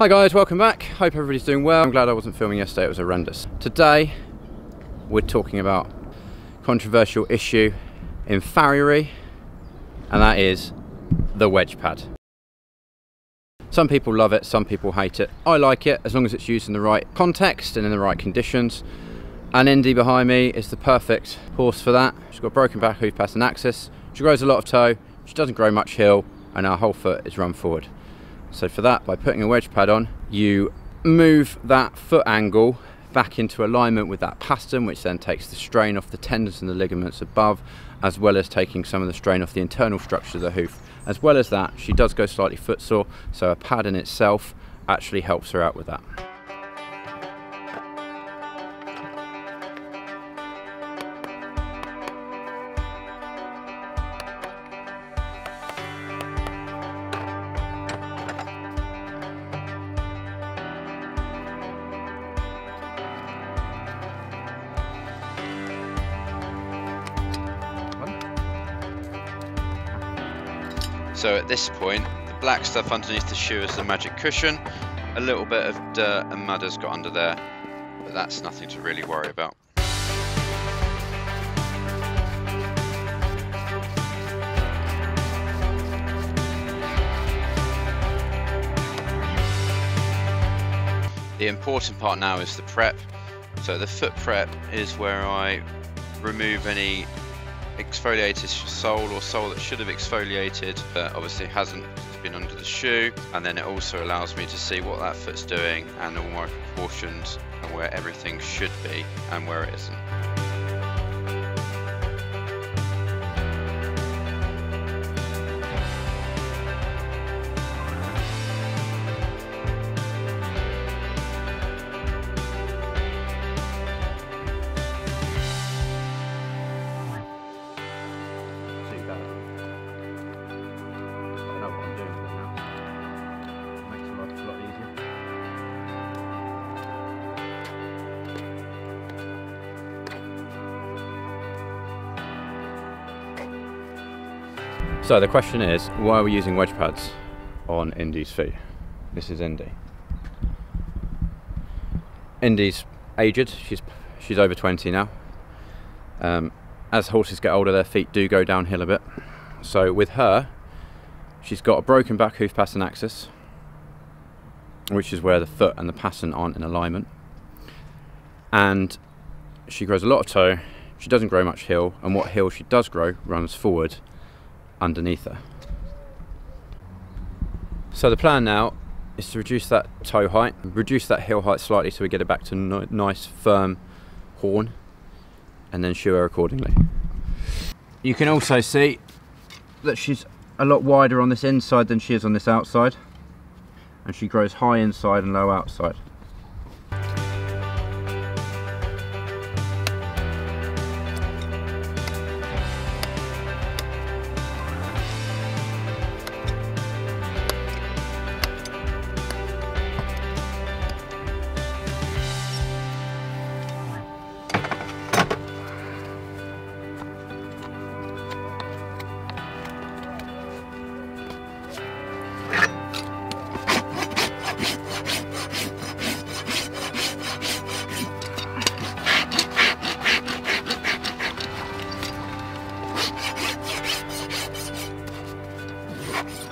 Hi guys, welcome back. Hope everybody's doing well. I'm glad I wasn't filming yesterday, it was horrendous. Today, we're talking about controversial issue in farriery, and that is the wedge pad. Some people love it, some people hate it. I like it as long as it's used in the right context and in the right conditions. And Indy behind me is the perfect horse for that. She's got broken back hoof and axis. She grows a lot of toe, she doesn't grow much heel, and our whole foot is run forward. So for that, by putting a wedge pad on, you move that foot angle back into alignment with that pastern, which then takes the strain off the tendons and the ligaments above, as well as taking some of the strain off the internal structure of the hoof. As well as that, she does go slightly footsore, so a pad in itself actually helps her out with that. So at this point, the black stuff underneath the shoe is the magic cushion. A little bit of dirt and mud has got under there, but that's nothing to really worry about. The important part now is the prep. So the foot prep is where I remove any exfoliated sole or sole that should have exfoliated but obviously hasn't been under the shoe and then it also allows me to see what that foot's doing and all my proportions and where everything should be and where it isn't. So the question is, why are we using wedge pads on Indy's feet? This is Indy. Indy's aged. She's she's over 20 now. Um, as horses get older, their feet do go downhill a bit. So with her, she's got a broken back hoof pastern axis, which is where the foot and the pastern aren't in alignment. And she grows a lot of toe. She doesn't grow much heel, and what heel she does grow runs forward underneath her. So the plan now is to reduce that toe height, reduce that heel height slightly so we get it back to nice firm horn and then shoe her accordingly. You can also see that she's a lot wider on this inside than she is on this outside and she grows high inside and low outside.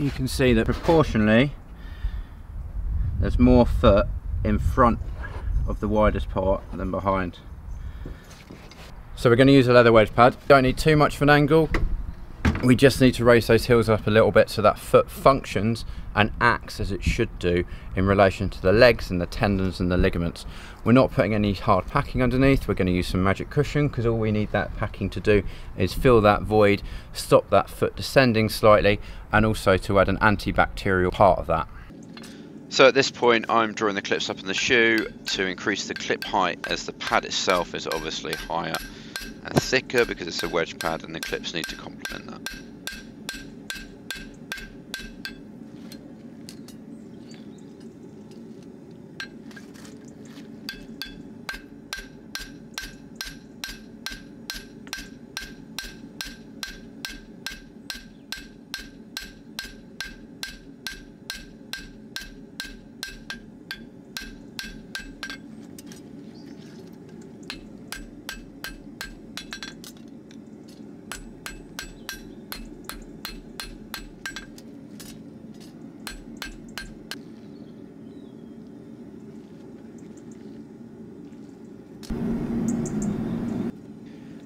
you can see that proportionally there's more foot in front of the widest part than behind. So we're going to use a leather wedge pad. Don't need too much of an angle. We just need to raise those heels up a little bit so that foot functions and acts as it should do in relation to the legs and the tendons and the ligaments. We're not putting any hard packing underneath, we're going to use some magic cushion because all we need that packing to do is fill that void, stop that foot descending slightly and also to add an antibacterial part of that. So at this point I'm drawing the clips up in the shoe to increase the clip height as the pad itself is obviously higher thicker because it's a wedge pad and the clips need to complement that.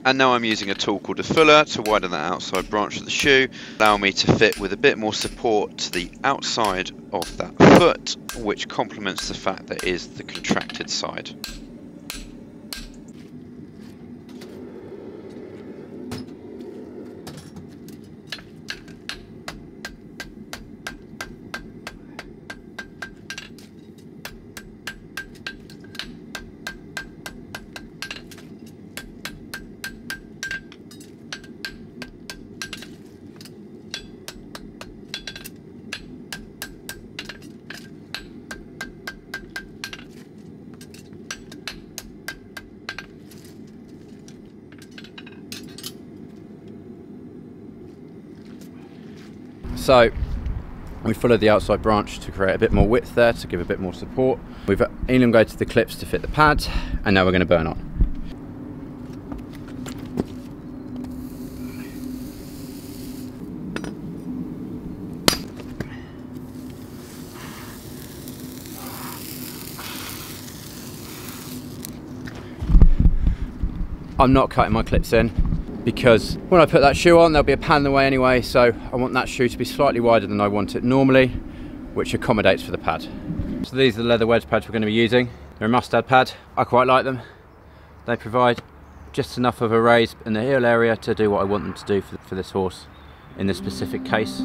And now I'm using a tool called a fuller to widen that outside branch of the shoe, allow me to fit with a bit more support to the outside of that foot, which complements the fact that it is the contracted side. So we fullered the outside branch to create a bit more width there to give a bit more support. We've elongated the clips to fit the pads and now we're going to burn on. I'm not cutting my clips in because when I put that shoe on there'll be a pan in the way anyway so I want that shoe to be slightly wider than I want it normally which accommodates for the pad. So these are the leather wedge pads we're going to be using. They're a Mustad pad. I quite like them. They provide just enough of a raise in the heel area to do what I want them to do for, for this horse in this specific case.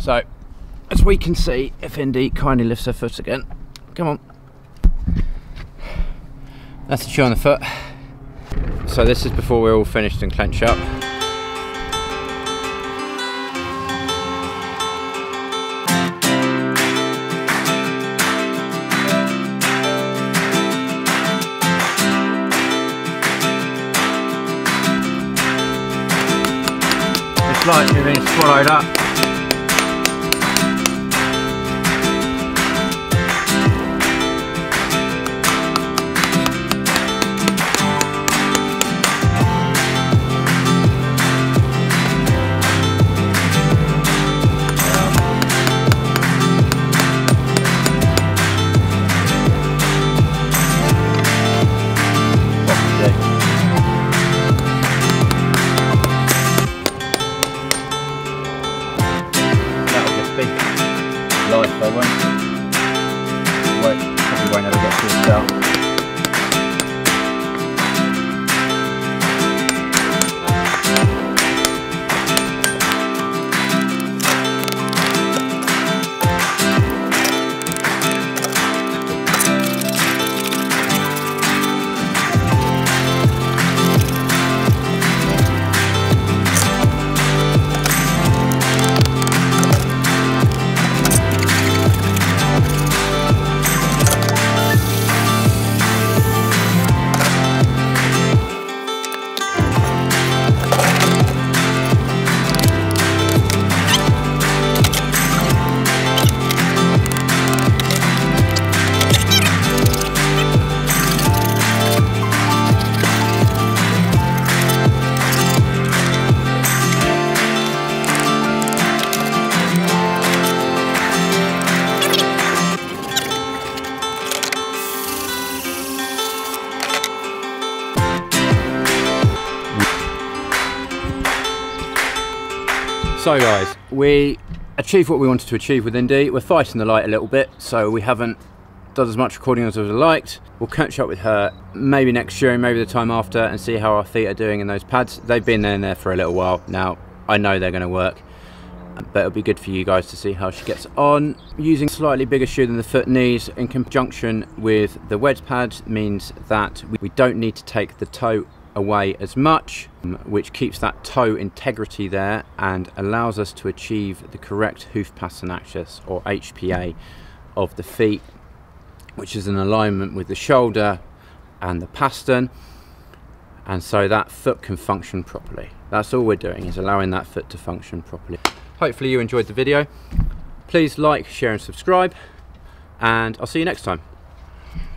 So, as we can see, if Indy kindly lifts her foot again, come on. That's the chew on the foot. So this is before we're all finished and clench up. It's like you're being swallowed up. So guys, we achieved what we wanted to achieve with Indy. We're fighting the light a little bit, so we haven't done as much recording as I would have liked. We'll catch up with her maybe next year and maybe the time after and see how our feet are doing in those pads. They've been in there for a little while now. I know they're going to work, but it'll be good for you guys to see how she gets on. Using slightly bigger shoe than the foot knees in conjunction with the wedge pads means that we don't need to take the toe away as much, um, which keeps that toe integrity there and allows us to achieve the correct hoof pastern axis or HPA of the feet, which is an alignment with the shoulder and the pastern. And so that foot can function properly. That's all we're doing is allowing that foot to function properly. Hopefully you enjoyed the video. Please like, share and subscribe and I'll see you next time.